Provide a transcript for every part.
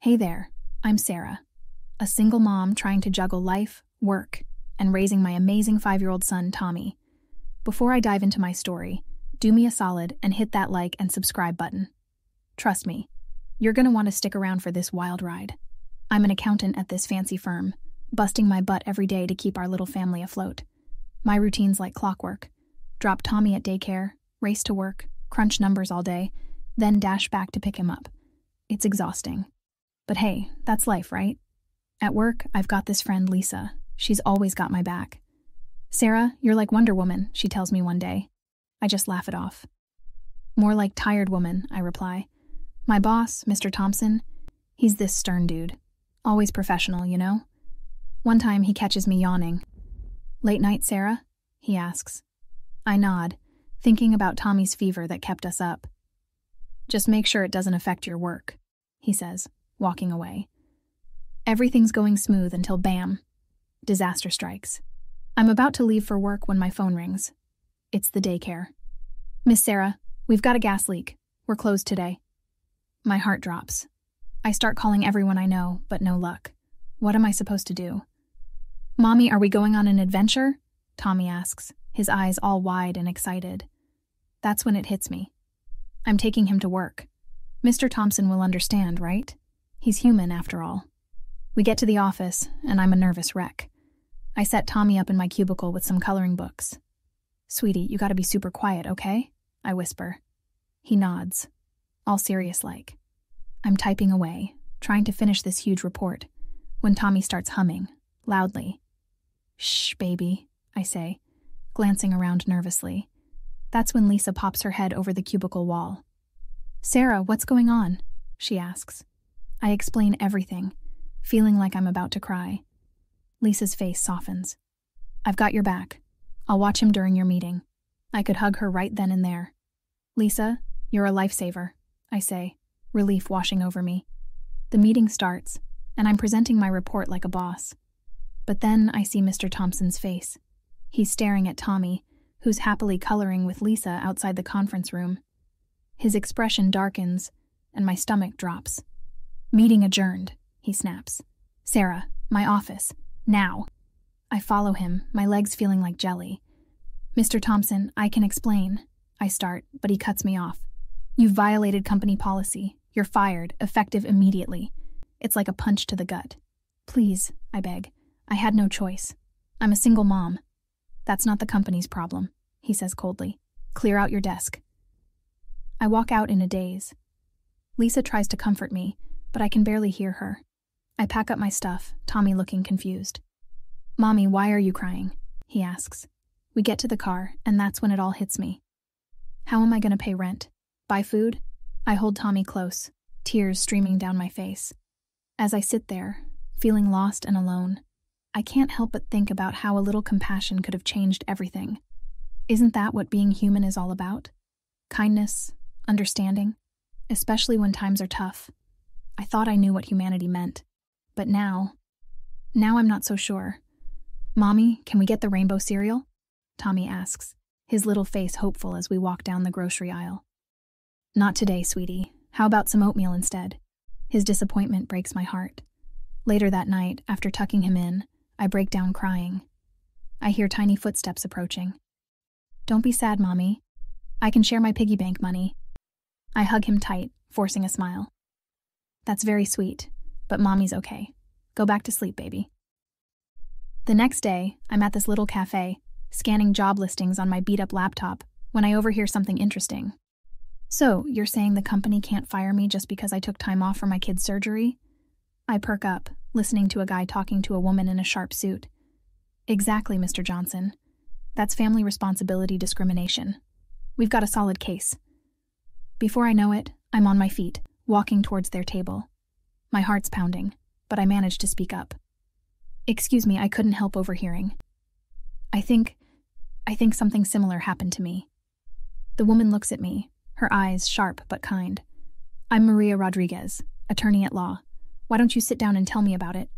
Hey there, I'm Sarah, a single mom trying to juggle life, work, and raising my amazing five year old son, Tommy. Before I dive into my story, do me a solid and hit that like and subscribe button. Trust me, you're going to want to stick around for this wild ride. I'm an accountant at this fancy firm, busting my butt every day to keep our little family afloat. My routine's like clockwork drop Tommy at daycare, race to work, crunch numbers all day, then dash back to pick him up. It's exhausting. But hey, that's life, right? At work, I've got this friend, Lisa. She's always got my back. Sarah, you're like Wonder Woman, she tells me one day. I just laugh it off. More like Tired Woman, I reply. My boss, Mr. Thompson, he's this stern dude. Always professional, you know? One time he catches me yawning. Late night, Sarah? He asks. I nod, thinking about Tommy's fever that kept us up. Just make sure it doesn't affect your work, he says, walking away. Everything's going smooth until bam, disaster strikes. I'm about to leave for work when my phone rings. It's the daycare. Miss Sarah, we've got a gas leak. We're closed today. My heart drops. I start calling everyone I know, but no luck. What am I supposed to do? Mommy, are we going on an adventure? Tommy asks, his eyes all wide and excited. That's when it hits me. I'm taking him to work. Mr. Thompson will understand, right? He's human, after all. We get to the office, and I'm a nervous wreck. I set Tommy up in my cubicle with some coloring books. Sweetie, you gotta be super quiet, okay? I whisper. He nods, all serious like. I'm typing away, trying to finish this huge report, when Tommy starts humming, loudly. Shh, baby, I say, glancing around nervously. That's when Lisa pops her head over the cubicle wall. Sarah, what's going on? she asks. I explain everything, feeling like I'm about to cry. Lisa's face softens. I've got your back. I'll watch him during your meeting. I could hug her right then and there. Lisa, you're a lifesaver, I say, relief washing over me. The meeting starts, and I'm presenting my report like a boss. But then I see Mr. Thompson's face. He's staring at Tommy, who's happily coloring with Lisa outside the conference room. His expression darkens, and my stomach drops. Meeting adjourned, he snaps. Sarah, my office, now. I follow him, my legs feeling like jelly. Mr. Thompson, I can explain. I start, but he cuts me off. You've violated company policy. You're fired, effective immediately. It's like a punch to the gut. Please, I beg. I had no choice. I'm a single mom. That's not the company's problem, he says coldly. Clear out your desk. I walk out in a daze. Lisa tries to comfort me, but I can barely hear her. I pack up my stuff, Tommy looking confused. Mommy, why are you crying? He asks. We get to the car, and that's when it all hits me. How am I going to pay rent? Buy food? I hold Tommy close, tears streaming down my face. As I sit there, feeling lost and alone, I can't help but think about how a little compassion could have changed everything. Isn't that what being human is all about? Kindness, understanding, especially when times are tough. I thought I knew what humanity meant, but now, now I'm not so sure. Mommy, can we get the rainbow cereal? Tommy asks, his little face hopeful as we walk down the grocery aisle. Not today, sweetie. How about some oatmeal instead? His disappointment breaks my heart. Later that night, after tucking him in, I break down crying. I hear tiny footsteps approaching. Don't be sad, Mommy. I can share my piggy bank money. I hug him tight, forcing a smile. That's very sweet, but Mommy's okay. Go back to sleep, baby. The next day, I'm at this little cafe, scanning job listings on my beat up laptop, when I overhear something interesting. So, you're saying the company can't fire me just because I took time off for my kid's surgery? I perk up, listening to a guy talking to a woman in a sharp suit. Exactly, Mr. Johnson. That's family responsibility discrimination. We've got a solid case. Before I know it, I'm on my feet, walking towards their table. My heart's pounding, but I manage to speak up. Excuse me, I couldn't help overhearing. I think. I think something similar happened to me. The woman looks at me, her eyes sharp but kind. I'm Maria Rodriguez, attorney at law. Why don't you sit down and tell me about it?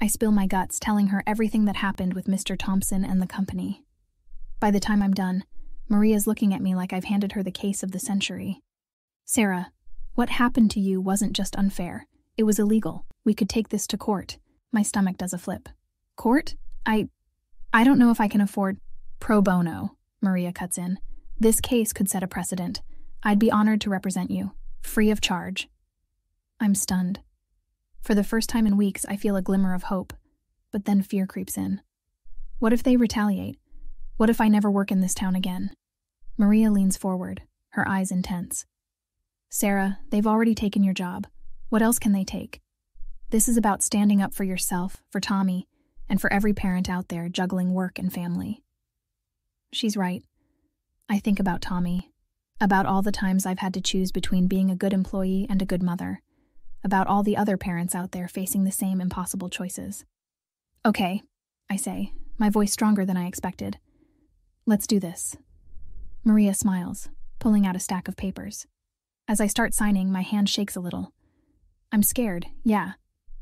I spill my guts, telling her everything that happened with Mr. Thompson and the company. By the time I'm done, Maria's looking at me like I've handed her the case of the century. Sarah, what happened to you wasn't just unfair, It was illegal. We could take this to court. My stomach does a flip. Court? I. I don't know if I can afford. Pro bono, Maria cuts in. This case could set a precedent. I'd be honored to represent you, free of charge. I'm stunned. For the first time in weeks, I feel a glimmer of hope, but then fear creeps in. What if they retaliate? What if I never work in this town again? Maria leans forward, her eyes intense. Sarah, they've already taken your job. What else can they take? This is about standing up for yourself, for Tommy, and for every parent out there juggling work and family. She's right. I think about Tommy, about all the times I've had to choose between being a good employee and a good mother, about all the other parents out there facing the same impossible choices. Okay, I say, my voice stronger than I expected. Let's do this. Maria smiles, pulling out a stack of papers. As I start signing, my hand shakes a little. I'm scared, yeah,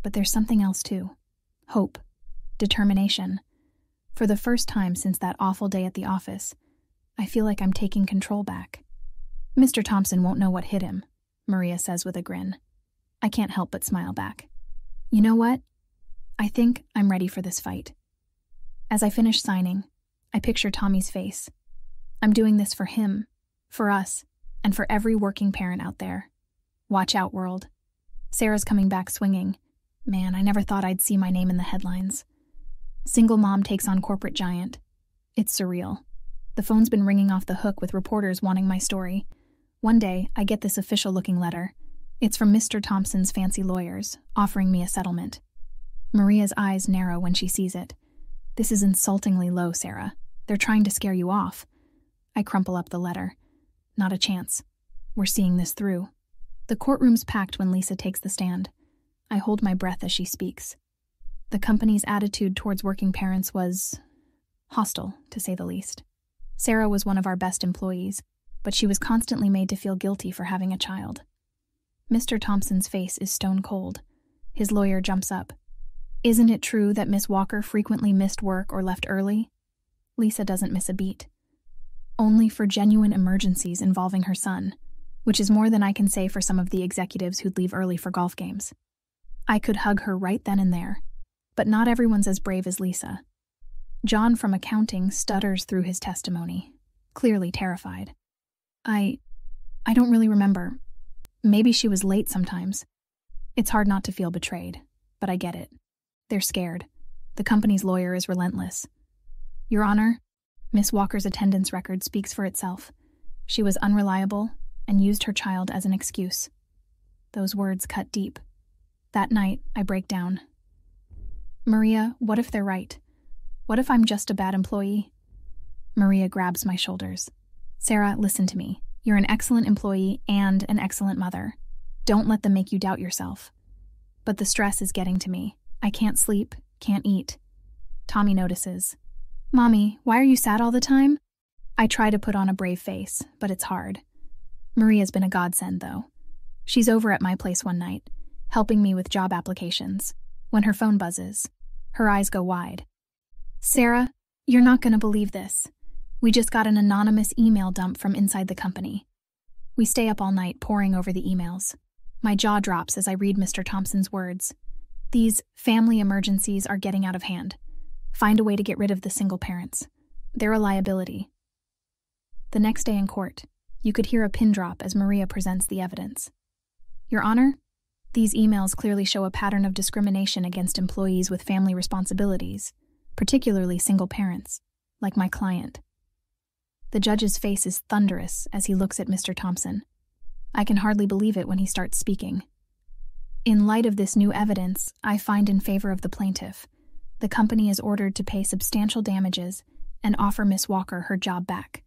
but there's something else too hope, determination. For the first time since that awful day at the office, I feel like I'm taking control back. Mr. Thompson won't know what hit him, Maria says with a grin. I can't help but smile back. You know what? I think I'm ready for this fight. As I finish signing, I picture Tommy's face. I'm doing this for him, for us, and for every working parent out there. Watch out, world. Sarah's coming back swinging. Man, I never thought I'd see my name in the headlines. Single mom takes on corporate giant. It's surreal. The phone's been ringing off the hook with reporters wanting my story. One day, I get this official looking letter. It's from Mr. Thompson's fancy lawyers, offering me a settlement. Maria's eyes narrow when she sees it. This is insultingly low, Sarah. They're trying to scare you off. I crumple up the letter. Not a chance. We're seeing this through. The courtroom's packed when Lisa takes the stand. I hold my breath as she speaks. The company's attitude towards working parents was hostile, to say the least. Sarah was one of our best employees, but she was constantly made to feel guilty for having a child. Mr. Thompson's face is stone cold. His lawyer jumps up. Isn't it true that Miss Walker frequently missed work or left early? Lisa doesn't miss a beat. Only for genuine emergencies involving her son, which is more than I can say for some of the executives who'd leave early for golf games. I could hug her right then and there, but not everyone's as brave as Lisa. John from accounting stutters through his testimony, clearly terrified. I. I don't really remember. Maybe she was late sometimes. It's hard not to feel betrayed, but I get it. They're scared. The company's lawyer is relentless. Your Honor, Miss Walker's attendance record speaks for itself. She was unreliable and used her child as an excuse. Those words cut deep. That night, I break down. Maria, what if they're right? What if I'm just a bad employee? Maria grabs my shoulders. Sarah, listen to me. You're an excellent employee and an excellent mother. Don't let them make you doubt yourself. But the stress is getting to me. I can't sleep, can't eat. Tommy notices. Mommy, why are you sad all the time? I try to put on a brave face, but it's hard. Maria's been a godsend, though. She's over at my place one night, helping me with job applications. When her phone buzzes, her eyes go wide. Sarah, you're not going to believe this. We just got an anonymous email dump from inside the company. We stay up all night poring over the emails. My jaw drops as I read Mr. Thompson's words. These family emergencies are getting out of hand. Find a way to get rid of the single parents. They're a liability. The next day in court, you could hear a pin drop as Maria presents the evidence. Your Honor, these emails clearly show a pattern of discrimination against employees with family responsibilities particularly single parents, like my client. The judge's face is thunderous as he looks at Mr. Thompson. I can hardly believe it when he starts speaking. In light of this new evidence, I find in favor of the plaintiff. The company is ordered to pay substantial damages and offer Miss Walker her job back.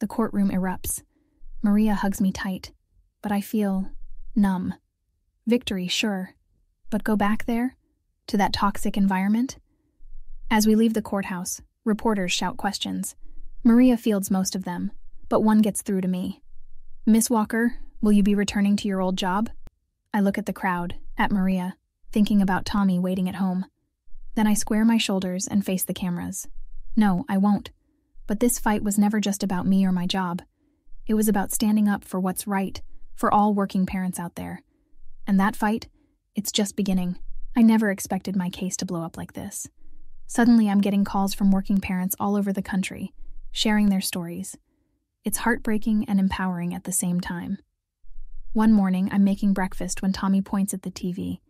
The courtroom erupts. Maria hugs me tight, but I feel numb. Victory, sure, but go back there? To that toxic environment? As we leave the courthouse, reporters shout questions. Maria fields most of them, but one gets through to me. Miss Walker, will you be returning to your old job? I look at the crowd, at Maria, thinking about Tommy waiting at home. Then I square my shoulders and face the cameras. No, I won't. But this fight was never just about me or my job. It was about standing up for what's right for all working parents out there. And that fight It's just beginning. I never expected my case to blow up like this. Suddenly, I'm getting calls from working parents all over the country, sharing their stories. It's heartbreaking and empowering at the same time. One morning, I'm making breakfast when Tommy points at the TV.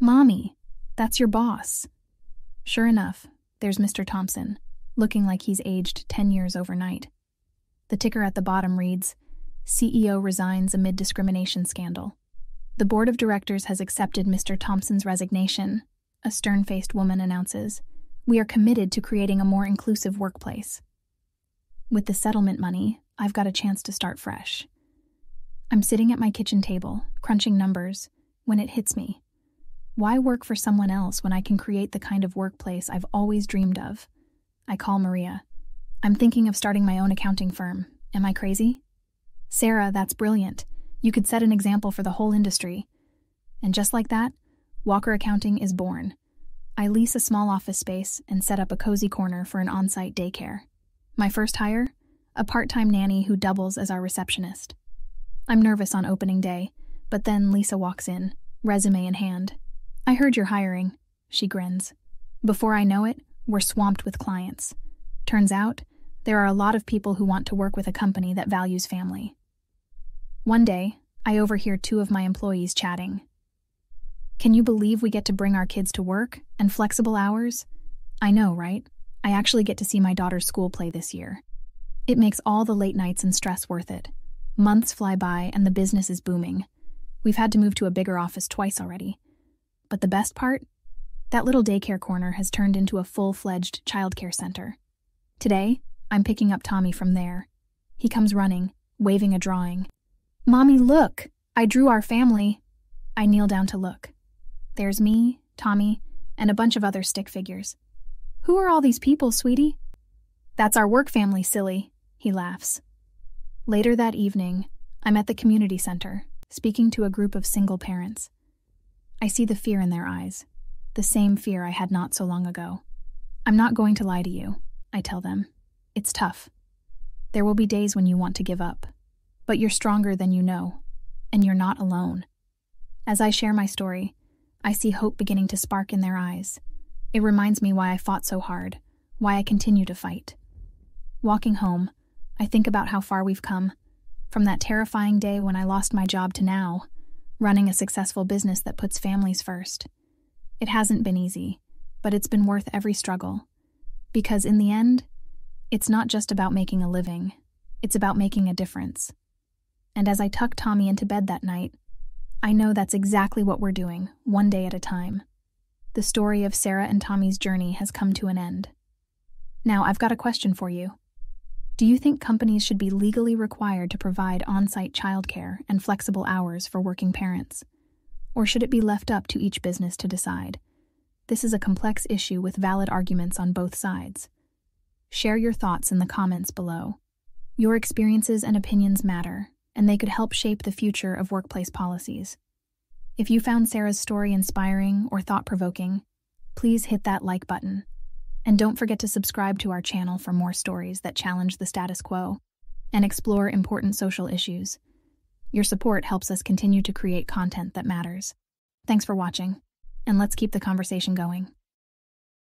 Mommy, that's your boss. Sure enough, there's Mr. Thompson, looking like he's aged 10 years overnight. The ticker at the bottom reads CEO resigns amid discrimination scandal. The board of directors has accepted Mr. Thompson's resignation, a stern faced woman announces. We are committed to creating a more inclusive workplace. With the settlement money, I've got a chance to start fresh. I'm sitting at my kitchen table, crunching numbers, when it hits me. Why work for someone else when I can create the kind of workplace I've always dreamed of? I call Maria. I'm thinking of starting my own accounting firm. Am I crazy? Sarah, that's brilliant. You could set an example for the whole industry. And just like that, Walker Accounting is born. I lease a small office space and set up a cozy corner for an on site daycare. My first hire? A part time nanny who doubles as our receptionist. I'm nervous on opening day, but then Lisa walks in, resume in hand. I heard you're hiring, she grins. Before I know it, we're swamped with clients. Turns out, there are a lot of people who want to work with a company that values family. One day, I overhear two of my employees chatting. Can you believe we get to bring our kids to work and flexible hours? I know, right? I actually get to see my daughter's school play this year. It makes all the late nights and stress worth it. Months fly by and the business is booming. We've had to move to a bigger office twice already. But the best part? That little daycare corner has turned into a full fledged childcare center. Today, I'm picking up Tommy from there. He comes running, waving a drawing. Mommy, look! I drew our family. I kneel down to look. There's me, Tommy, and a bunch of other stick figures. Who are all these people, sweetie? That's our work family, silly, he laughs. Later that evening, I'm at the community center, speaking to a group of single parents. I see the fear in their eyes, the same fear I had not so long ago. I'm not going to lie to you, I tell them. It's tough. There will be days when you want to give up, but you're stronger than you know, and you're not alone. As I share my story, I see hope beginning to spark in their eyes, it reminds me why I fought so hard, why I continue to fight. Walking home, I think about how far we've come, from that terrifying day when I lost my job to now, running a successful business that puts families first. It hasn't been easy, but it's been worth every struggle. Because in the end, it's not just about making a living, it's about making a difference. And as I tuck Tommy into bed that night, I know that's exactly what we're doing, one day at a time the story of Sarah and Tommy's journey has come to an end. Now, I've got a question for you. Do you think companies should be legally required to provide on site childcare and flexible hours for working parents? Or should it be left up to each business to decide? This is a complex issue with valid arguments on both sides. Share your thoughts in the comments below. Your experiences and opinions matter, and they could help shape the future of workplace policies. If you found Sarah's story inspiring or thought provoking, please hit that like button. And don't forget to subscribe to our channel for more stories that challenge the status quo and explore important social issues. Your support helps us continue to create content that matters. Thanks for watching, and let's keep the conversation going.